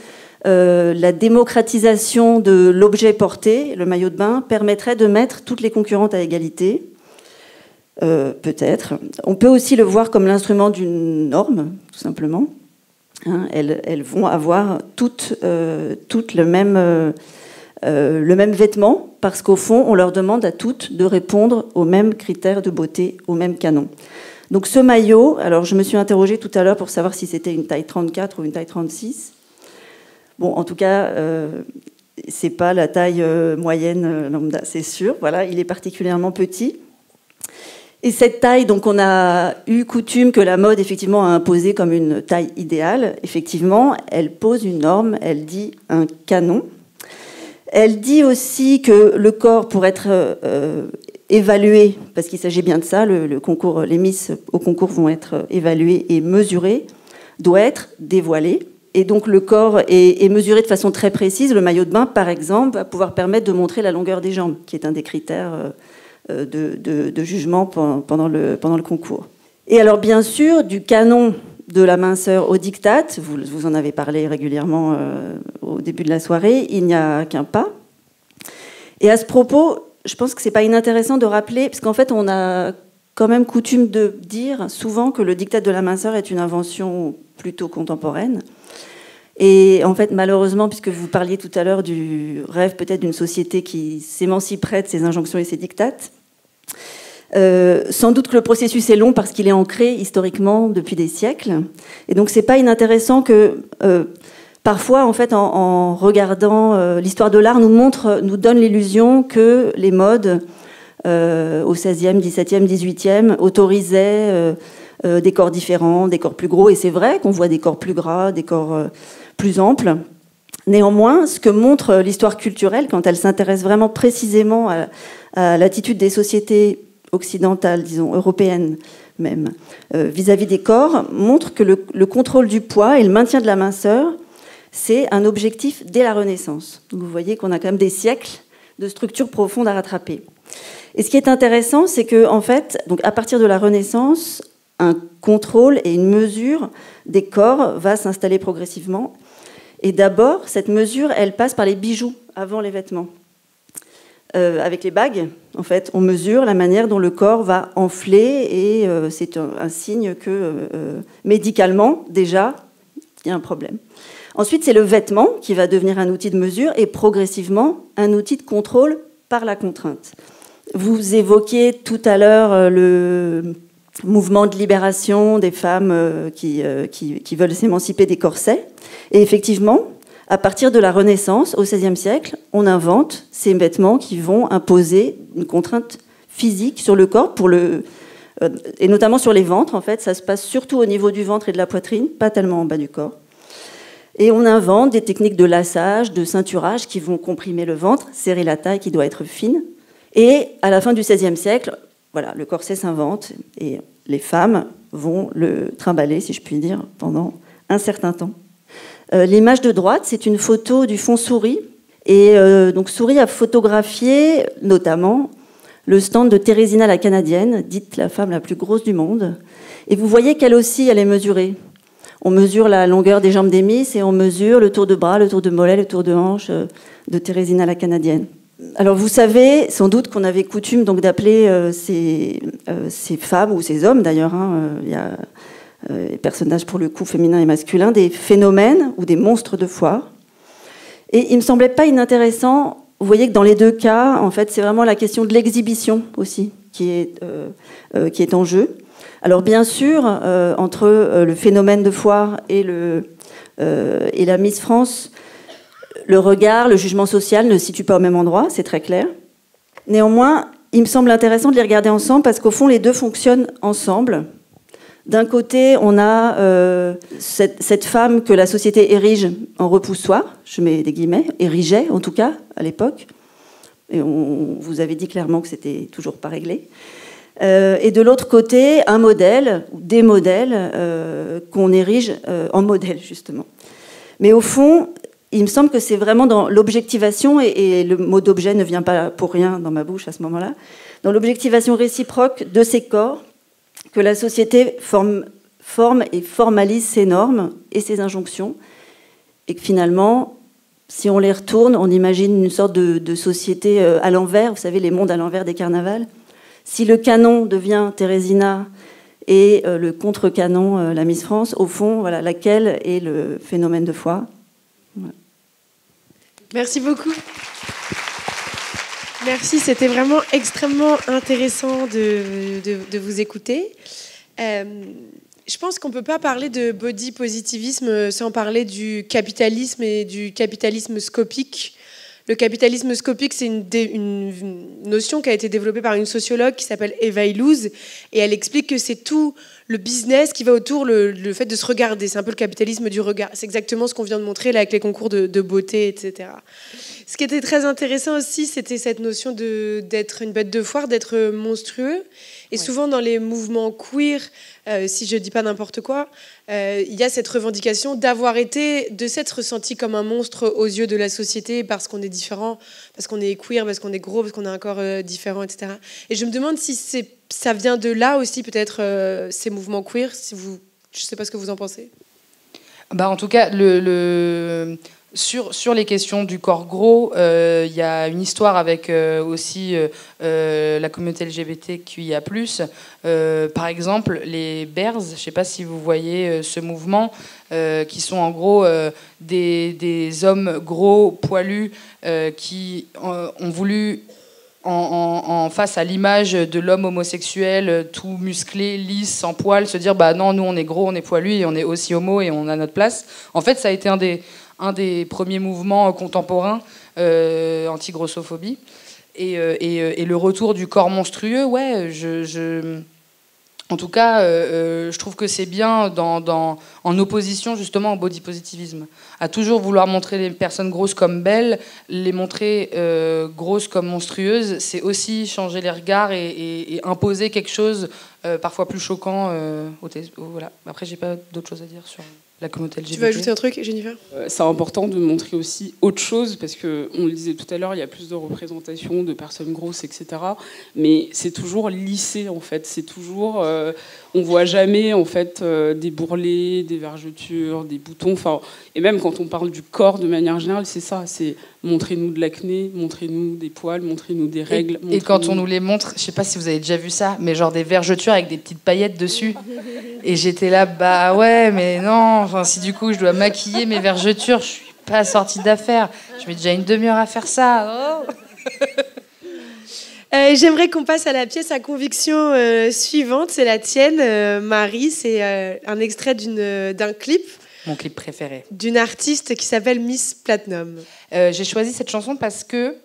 euh, la démocratisation de l'objet porté, le maillot de bain, permettrait de mettre toutes les concurrentes à égalité. Euh, peut-être. On peut aussi le voir comme l'instrument d'une norme, tout simplement. Hein, elles, vont avoir toutes, euh, toutes le, même, le même vêtement, parce qu'au fond, on leur demande à toutes de répondre aux mêmes critères de beauté, aux mêmes canons. Donc ce maillot, alors je me suis interrogée tout à l'heure pour savoir si c'était une taille 34 ou une taille 36. Bon, en tout cas, euh, c'est pas la taille euh, moyenne euh, lambda, c'est sûr. Voilà, il est particulièrement petit. Et cette taille, donc, on a eu coutume que la mode effectivement a imposé comme une taille idéale. Effectivement, elle pose une norme, elle dit un canon. Elle dit aussi que le corps, pour être euh, évalué, parce qu'il s'agit bien de ça, les Miss au concours vont être évaluées et mesurées, doit être dévoilé. Et donc le corps est, mesuré de façon très précise. Le maillot de bain, par exemple, va pouvoir permettre de montrer la longueur des jambes, qui est un des critères euh, de, jugement pendant le concours. Et alors bien sûr, du canon de la minceur au diktat, vous, vous en avez parlé régulièrement euh, au début de la soirée, il n'y a qu'un pas. Et à ce propos, je pense que c'est pas inintéressant de rappeler, parce qu'en fait, on a quand même coutume de dire souvent que le diktat de la minceur est une invention plutôt contemporaine. Et en fait, malheureusement, puisque vous parliez tout à l'heure du rêve peut-être d'une société qui s'émanciperait de ses injonctions et ses dictates, euh, sans doute que le processus est long parce qu'il est ancré historiquement depuis des siècles. Et donc, c'est pas inintéressant que euh, parfois, en fait, en, regardant euh, l'histoire de l'art, nous montre, nous donne l'illusion que les modes au XVIe, XVIIe, XVIIIe autorisaient des corps différents, des corps plus gros. Et c'est vrai qu'on voit des corps plus gras, des corps plus ample. Néanmoins, ce que montre l'histoire culturelle, quand elle s'intéresse vraiment précisément à, l'attitude des sociétés occidentales, disons européennes même, euh, vis-à-vis des corps, montre que le, contrôle du poids et le maintien de la minceur, c'est un objectif dès la Renaissance. vous voyez qu'on a quand même des siècles de structures profondes à rattraper. Et ce qui est intéressant, c'est que en fait, donc à partir de la Renaissance, un contrôle et une mesure des corps va s'installer progressivement et d'abord, cette mesure, elle passe par les bijoux avant les vêtements. Euh, avec les bagues, en fait, on mesure la manière dont le corps va enfler et euh, c'est un, signe que euh, médicalement, déjà, il y a un problème. Ensuite, c'est le vêtement qui va devenir un outil de mesure et progressivement un outil de contrôle par la contrainte. Vous évoquiez tout à l'heure le mouvement de libération des femmes qui, qui veulent s'émanciper des corsets. Et effectivement, à partir de la Renaissance, au XVIe siècle, on invente ces vêtements qui vont imposer une contrainte physique sur le corps, euh, et notamment sur les ventres. En fait, ça se passe surtout au niveau du ventre et de la poitrine, pas tellement en bas du corps. Et on invente des techniques de lassage, de ceinturage qui vont comprimer le ventre, serrer la taille qui doit être fine. Et à la fin du XVIe siècle, voilà, le corset s'invente et les femmes vont le trimballer, si je puis dire, pendant un certain temps. Euh, l'image de droite, c'est une photo du fond Souris. Et euh, donc Souris a photographié notamment le stand de Thérésina la Canadienne, dite la femme la plus grosse du monde. Et vous voyez qu'elle aussi, elle est mesurée. On mesure la longueur des jambes Miss et on mesure le tour de bras, le tour de mollet, le tour de hanche euh, de Thérésina la Canadienne. Alors vous savez sans doute qu'on avait coutume donc d'appeler ces, femmes ou ces hommes d'ailleurs. Hein, euh, personnages pour le coup féminins et masculins, des phénomènes ou des monstres de foire. Et il me semblait pas inintéressant, vous voyez que dans les deux cas, en fait, c'est vraiment la question de l'exhibition aussi qui est, euh, euh, qui est en jeu. Alors bien sûr, entre le phénomène de foire et, le, et la Miss France, le regard, le jugement social ne se situent pas au même endroit, c'est très clair. Néanmoins, il me semble intéressant de les regarder ensemble parce qu'au fond, les deux fonctionnent ensemble D'un côté, on a euh, cette, femme que la société érige en repoussoir, je mets des guillemets, érigeait en tout cas à l'époque. Et on vous avait dit clairement que c'était toujours pas réglé. Euh, et de l'autre côté, un modèle, des modèles euh, qu'on érige en modèle, justement. Mais au fond, il me semble que c'est vraiment dans l'objectivation, et, le mot d'objet ne vient pas pour rien dans ma bouche à ce moment-là, dans l'objectivation réciproque de ces corps que la société forme, forme et formalise ses normes et ses injonctions, et que finalement, si on les retourne, on imagine une sorte de, société à l'envers, vous savez, les mondes à l'envers des carnavals. Si le canon devient Thérésina et euh, le contre-canon, euh, la Miss France, au fond, voilà, laquelle est le phénomène de foi? Merci beaucoup. Merci, c'était vraiment extrêmement intéressant de, de, vous écouter. Euh, je pense qu'on ne peut pas parler de body positivisme sans parler du capitalisme et du capitalisme scopique le capitalisme scopique, c'est une, notion qui a été développée par une sociologue qui s'appelle Eva Illouz, et elle explique que c'est tout le business qui va autour le, le fait de se regarder. C'est un peu le capitalisme du regard. C'est exactement ce qu'on vient de montrer là avec les concours de, de, beauté, etc. Ce qui était très intéressant aussi, c'était cette notion d'être une bête de foire, d'être monstrueux. Et souvent dans les mouvements queer, euh, si je dis pas n'importe quoi, euh, il y a cette revendication d'avoir été, de s'être ressenti comme un monstre aux yeux de la société parce qu'on est différent, parce qu'on est queer, parce qu'on est gros, parce qu'on a un corps euh, différent, etc. Et je me demande si ça vient de là aussi peut-être ces mouvements queer. Si vous, je sais pas ce que vous en pensez. Bah en tout cas, le, le sur, les questions du corps gros, euh, il y a une histoire avec euh, aussi euh, la communauté LGBTQIA+. par exemple, les Bears, je ne sais pas si vous voyez ce mouvement, qui sont en gros des, hommes gros, poilus, qui ont voulu en, en, face à l'image de l'homme homosexuel tout musclé, lisse, sans poils, se dire bah non, nous on est gros, on est poilu et on est aussi homo et on a notre place. En fait, ça a été un des, un des premiers mouvements contemporains euh, anti-grossophobie. Et, euh, euh, et, le retour du corps monstrueux, ouais, en tout cas, je trouve que c'est bien dans, en opposition justement au body positivisme. À toujours vouloir montrer les personnes grosses comme belles, les montrer grosses comme monstrueuses, c'est aussi changer les regards et, imposer quelque chose parfois plus choquant. Au voilà. Après, j'ai pas d'autre chose à dire sur la communauté LGBT. Tu veux ajouter un truc, Jennifer? Euh, C'est important de montrer aussi autre chose, parce que on le disait tout à l'heure, il y a plus de représentation de personnes grosses, etc. Mais c'est toujours lissé, en fait. C'est toujours... Euh, on voit jamais, en fait, euh, des bourrelets, des vergetures, des boutons. Enfin, et même quand on parle du corps de manière générale, c'est ça. C'est montrez-nous de l'acné, montrez-nous des poils, montrez-nous des règles. Et, quand on nous les montre, je sais pas si vous avez déjà vu ça, mais genre des vergetures avec des petites paillettes dessus. Et j'étais là, bah ouais, mais non. Enfin, si du coup je dois maquiller mes vergetures, je suis pas sortie d'affaires. Je mets déjà une demi-heure à faire ça. Oh. Euh, j'aimerais qu'on passe à la pièce à conviction euh, suivante. C'est la tienne, euh, Marie. C'est un extrait d'un clip. Mon clip préféré. D'une artiste qui s'appelle Miss Platinum. J'ai choisi cette chanson parce que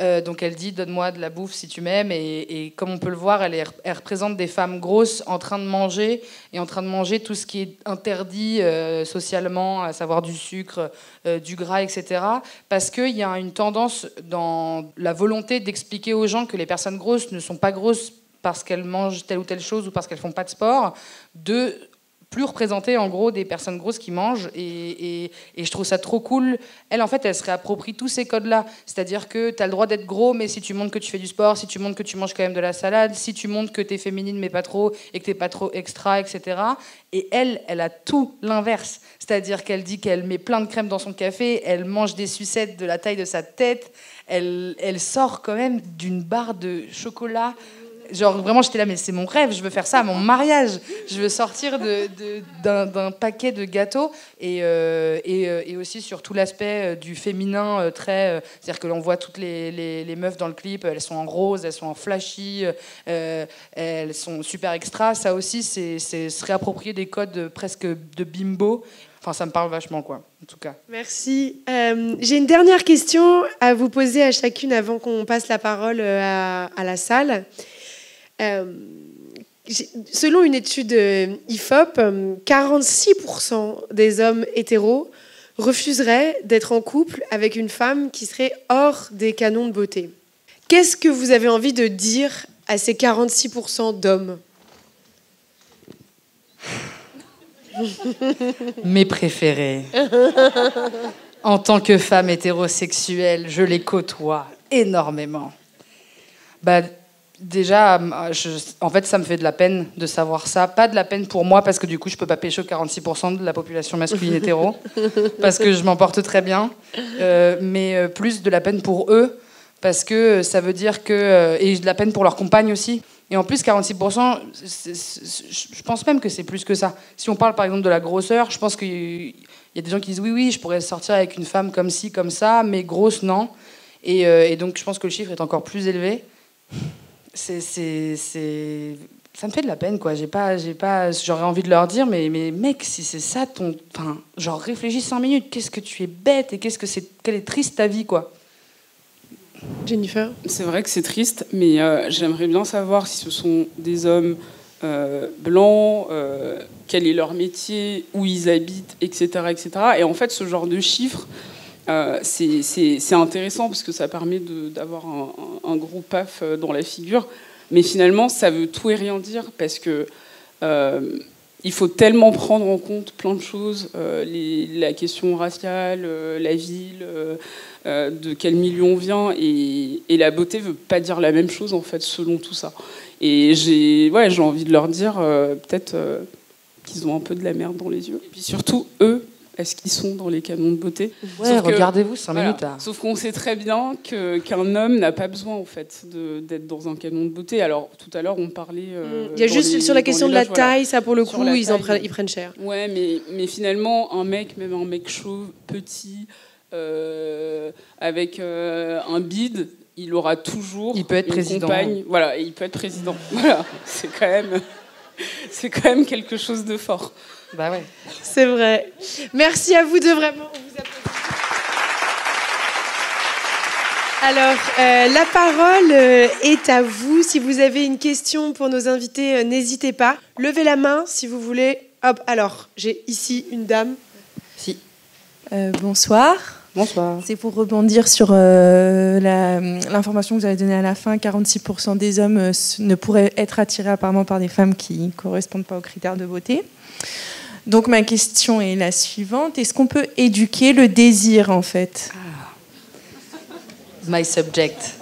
euh, donc elle dit donne-moi de la bouffe si tu m'aimes et, comme on peut le voir elle, représente des femmes grosses en train de manger et en train de manger tout ce qui est interdit euh, socialement à savoir du sucre euh, du gras etc parce qu'il y a une tendance dans la volonté d'expliquer aux gens que les personnes grosses ne sont pas grosses parce qu'elles mangent telle ou telle chose ou parce qu'elles font pas de sport de plus représenter en gros des personnes grosses qui mangent et, je trouve ça trop cool. Elle en fait elle se réapproprie tous ces codes là, c'est-à-dire que tu as le droit d'être gros mais si tu montres que tu fais du sport, si tu montres que tu manges quand même de la salade, si tu montres que tu es féminine mais pas trop et que tu pas trop extra etc. Et elle, elle a tout l'inverse, c'est-à-dire qu'elle dit qu'elle met plein de crème dans son café, elle mange des sucettes de la taille de sa tête, elle, elle sort quand même d'une barre de chocolat Genre vraiment, j'étais là, mais c'est mon rêve, je veux faire ça à mon mariage. Je veux sortir d'un paquet de gâteaux et, euh, euh, et, aussi sur tout l'aspect euh, du féminin très. C'est-à-dire que l'on voit toutes les, les, meufs dans le clip, elles sont en rose, elles sont en flashy, elles sont super extra. Ça aussi, c'est se réapproprier des codes presque de bimbo. Enfin, ça me parle vachement, quoi, en tout cas. Merci. J'ai une dernière question à vous poser à chacune avant qu'on passe la parole à, à la salle. Euh, Selon une étude euh, IFOP, 46% euh, des hommes hétéros refuseraient d'être en couple avec une femme qui serait hors des canons de beauté. Qu'est-ce que vous avez envie de dire à ces 46% d'hommes? [LAUGHS] Mes préférés. En tant que femme hétérosexuelle, je les côtoie énormément. Bah, déjà, en fait, ça me fait de la peine de savoir ça. Pas de la peine pour moi, parce que du coup, je peux pas pêcher 46% de la population masculine [LAUGHS] hétéro, parce que je m'en porte très bien. Euh, mais euh, plus de la peine pour eux, parce que ça veut dire que. Euh, et de la peine pour leur compagne aussi. Et en plus, 46%, je pense même que c'est plus que ça. Si on parle par exemple de la grosseur, je pense qu'il y a des gens qui disent oui, oui, je pourrais sortir avec une femme comme ci, comme ça, mais grosse, non. Et, et donc, je pense que le chiffre est encore plus élevé c'est, ça me fait de la peine, quoi. J'ai pas, j'ai pas, j'aurais envie de leur dire, mais, mais mec, si c'est ça ton, enfin, genre réfléchis cinq minutes. Qu'est-ce que tu es bête et qu'est-ce que c'est, quelle est triste ta vie, quoi? Jennifer? C'est vrai que c'est triste, mais euh, j'aimerais bien savoir si ce sont des hommes euh, blancs, euh, quel est leur métier, où ils habitent, etc., etc. Et en fait, ce genre de chiffres. C'est intéressant parce que ça permet d'avoir un, gros paf dans la figure. Mais finalement, ça veut tout et rien dire parce que euh, il faut tellement prendre en compte plein de choses, euh, la question raciale, euh, la ville, de quel milieu on vient, et, la beauté veut pas dire la même chose en fait selon tout ça. Et j'ai ouais, envie de leur dire peut-être qu'ils ont un peu de la merde dans les yeux. Et puis surtout, eux, est-ce qu'ils sont dans les canons de beauté Ouais, regardez-vous 5 minutes. Sauf qu'on sait très bien qu'un homme n'a pas besoin en fait d'être dans un canon de beauté. Alors tout à l'heure on parlait. Euh, Il y a juste sur la question de la taille, ça pour le coup ils, en prennent, ils prennent cher. Ouais, mais, mais finalement un mec, même un mec chauve, petit, euh, avec euh, un bide, il aura toujours. Il peut être président. Compagne. Voilà, il peut être président. [LAUGHS] Voilà, c'est quand même, [LAUGHS] c'est quand même quelque chose de fort. Bah ouais. C'est vrai. Merci à vous deux, vraiment. Alors, euh, la parole euh, est à vous. Si vous avez une question pour nos invités, euh, n'hésitez pas. Levez la main si vous voulez. Hop, alors, j'ai ici une dame. Si. bonsoir. Bonsoir. C'est pour rebondir sur l'information que vous avez donnée à la fin. 46% des hommes ne pourraient être attirés apparemment par des femmes qui ne correspondent pas aux critères de beauté. Donc ma question est la suivante. Est-ce qu'on peut éduquer le désir en fait? Ah. My subject.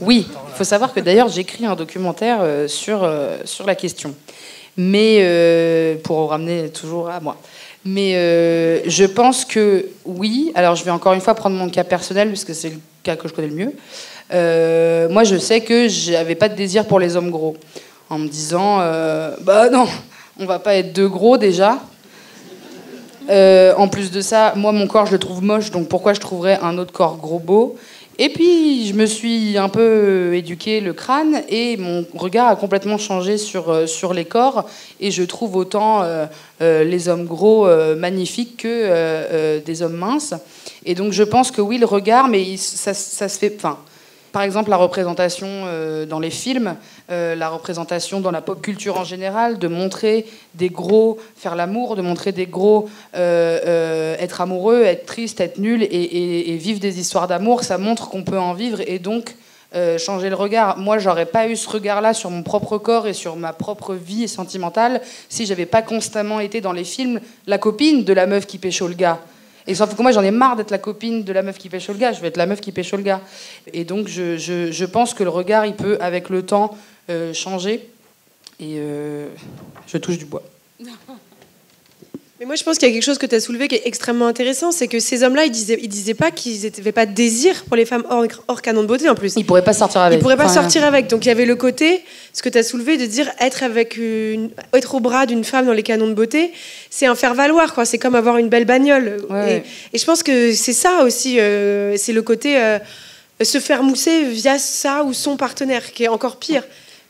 Oui, il faut savoir que d'ailleurs j'écris un documentaire euh, sur, euh, sur la question. Mais euh, pour ramener toujours à moi. Mais je pense que oui. Alors je vais encore une fois prendre mon cas personnel puisque c'est le cas que je connais le mieux. moi je sais que j'avais pas de désir pour les hommes gros. En me disant, bah non, on va pas être deux gros déjà. Euh, en plus de ça, moi mon corps je le trouve moche, donc pourquoi je trouverais un autre corps gros beau? Et puis je me suis un peu éduqué le crâne et mon regard a complètement changé sur, euh, sur les corps et je trouve autant euh, les hommes gros magnifiques que des hommes minces. Et donc je pense que oui le regard, mais ça, ça se fait. Enfin, par exemple, la représentation euh, dans les films, euh, la représentation dans la pop culture en général, de montrer des gros faire l'amour, de montrer des gros euh, être amoureux, être triste, être nul et, vivre des histoires d'amour, ça montre qu'on peut en vivre et donc changer le regard. Moi, j'aurais pas eu ce regard-là sur mon propre corps et sur ma propre vie sentimentale si j'avais pas constamment été dans les films la copine de la meuf qui pécho le gars. Et sauf que moi, j'en ai marre d'être la copine de la meuf qui pêche le gars. Je veux être la meuf qui pêche le gars. Et donc, je, je, je, pense que le regard, il peut, avec le temps, euh, changer. Et euh, je touche du bois. [LAUGHS] Mais moi, je pense qu'il y a quelque chose que tu as soulevé qui est extrêmement intéressant, c'est que ces hommes-là, ils disaient, ils disaient pas qu'ils n'avaient pas de désir pour les femmes hors, hors, canon de beauté en plus. Ils pourraient pas sortir avec. Ils pourraient pas sortir avec. Donc il y avait le côté, ce que tu as soulevé, de dire être avec une, être au bras d'une femme dans les canons de beauté, c'est un faire valoir, quoi. C'est comme avoir une belle bagnole. Et, je pense que c'est ça aussi, euh, c'est le côté euh, se faire mousser via ça ou son partenaire, qui est encore pire.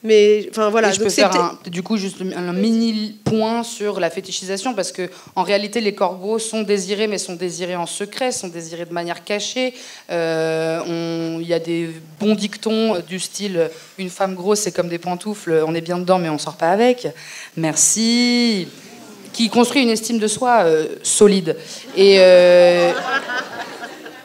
Mais enfin voilà. Et je donc peux faire un- du coup juste un mini point sur la fétichisation parce que en réalité les corbeaux sont désirés mais sont désirés en secret, sont désirés de manière cachée. Euh, Il y a des bons dictons du style une femme grosse c'est comme des pantoufles, on est bien dedans mais on sort pas avec. Merci. Qui construit une estime de soi euh, solide. Et euh,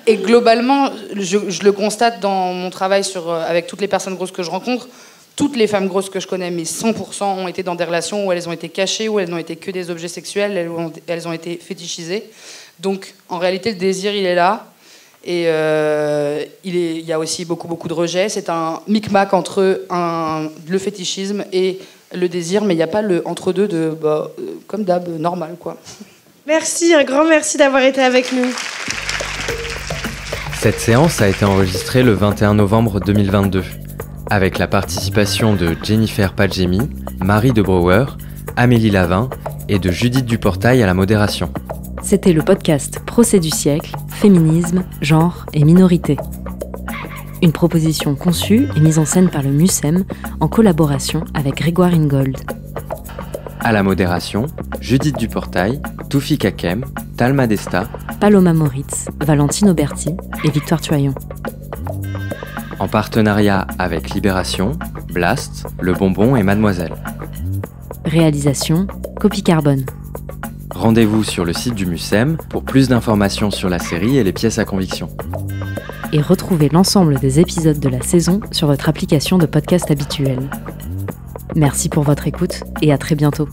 et globalement, je, je le constate dans mon travail sur, avec toutes les personnes grosses que je rencontre. Toutes les femmes grosses que je connais, mais 100% ont été dans des relations où elles ont été cachées, où elles n'ont été que des objets sexuels, elles ont, elles ont été fétichisées. Donc, en réalité, le désir, il est là. Et euh, il, est- il y a aussi beaucoup, beaucoup de rejet. C'est un micmac entre un, le fétichisme et le désir, mais il n'y a pas le entre-deux de, bah, euh, comme d'hab, normal, quoi. Merci, un grand merci d'avoir été avec nous. Cette séance a été enregistrée le 21 novembre 2022, avec la participation de Jennifer Padgemi, Marie de Brouwer, Amélie Lavin et de Judith Duportail à la modération. C'était le podcast Procès du siècle, féminisme, genre et minorité. Une proposition conçue et mise en scène par le MUSEM en collaboration avec Grégoire Ingold. À la modération, Judith Duportail, Toufi Kakem, Talma Desta, Paloma Moritz, Valentine Auberti et Victoire Tuaillon. En partenariat avec Libération, Blast, Le Bonbon et Mademoiselle. Réalisation Copie Carbone. Rendez-vous sur le site du MUSEM pour plus d'informations sur la série et les pièces à conviction. Et retrouvez l'ensemble des épisodes de la saison sur votre application de podcast habituelle. Merci pour votre écoute et à très bientôt.